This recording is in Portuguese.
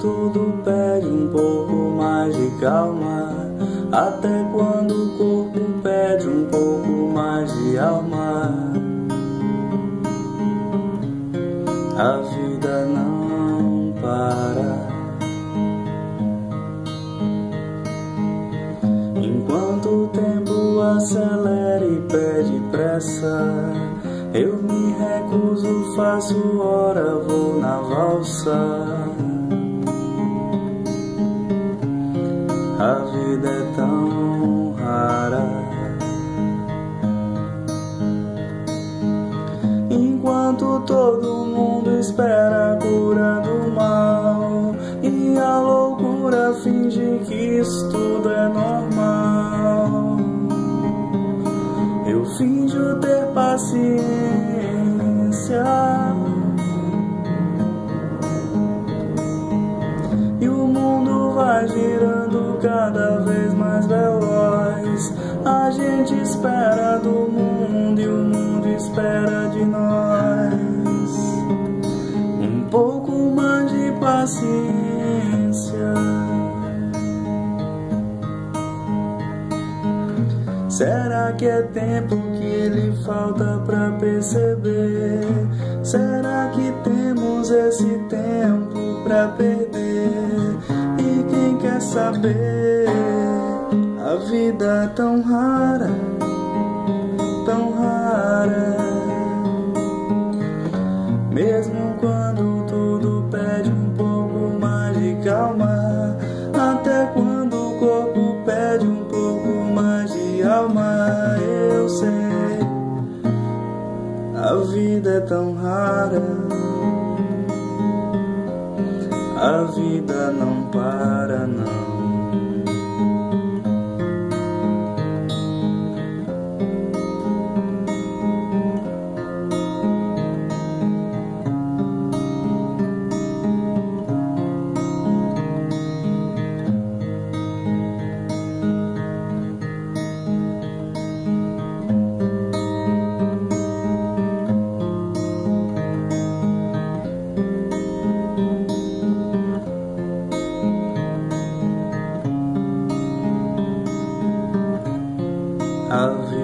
tudo pede um pouco mais de calma? Até quando o corpo pede um pouco mais de alma? A vida não para. Enquanto o tempo acelera e pede pressa, eu me recuso, faço hora, vou na valsa. A vida é tão rara. Enquanto todo mundo espera a cura do mal e a loucura finge que isso E o mundo vai girando cada vez mais veloz. A gente espera do mundo e o mundo espera de nós. Um pouco mais de paciência. Será que é tempo que ele falta pra perceber? Será que temos esse tempo pra perder? E quem quer saber? A vida é tão rara, tão rara, a vida não para, não. A